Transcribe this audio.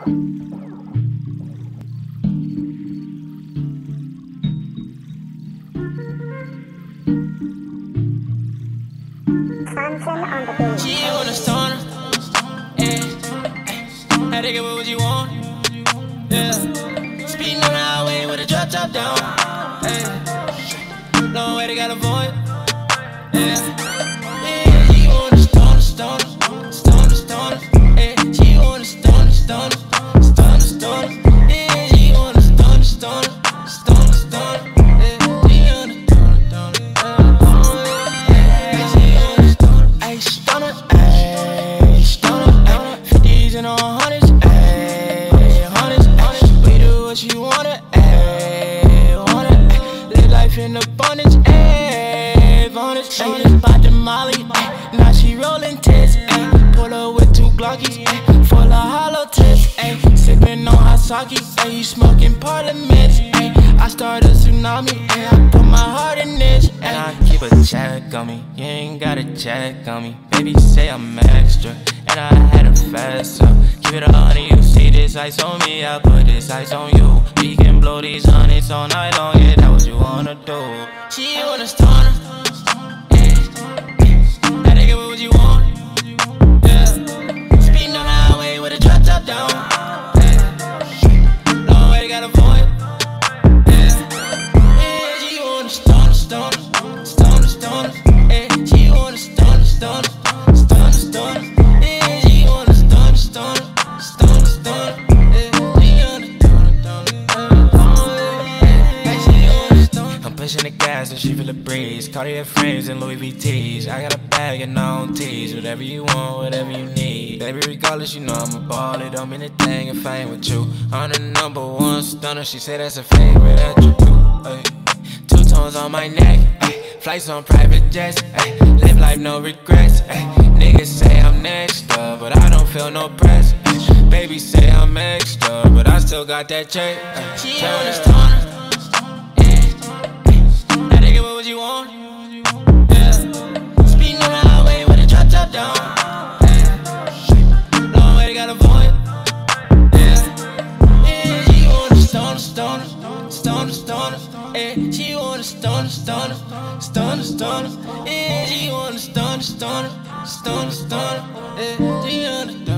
She wanna stone yeah. Had to get what you want, yeah. Speeding on the highway with a drop top down, yeah. Long way a yeah. Yeah, We do what you wanna, ayy, wanna. ayy. Live life in abundance, ayy, abundance. Eh. Ayy, bought the Molly, ayy. Now she rolling tits, ayy. Pull up with two Glockies, ayy. Full of hollow tips, ayy. Sipping on hot sake, ayy. Smoking parliaments, ayy. I start a tsunami, ayy. I put my heart in this, ayy. And I keep a check on me. You ain't got a check on me. Baby say I'm extra. And I had a fast up. Give it a honey, you see this ice on me. I put this ice on you. We can blow these hundreds all night long. Yeah, that what you wanna do. She wanna want yeah. Had to get pushing the gas and she feel the breeze. Cartier frames and Louis V tees. I got a bag and I don't tease. Whatever you want, whatever you need. Baby, regardless, you know I'm a ball. It don't mean a thing if I ain't with you. I'm the number one stunner. She said that's a favorite attribute. Two tones on my neck. ay. Flights on private jets. ay. Live life, no regrets. ay. Niggas say I'm next up, but I don't feel no press. Baby say I'm extra, but I still got that check. She on the stoner, stoner, stoner. Yeah. She want a stoner, stoner, stoner, stoner. Yeah. She want a stoner, stoner, stoner, stoner. Yeah.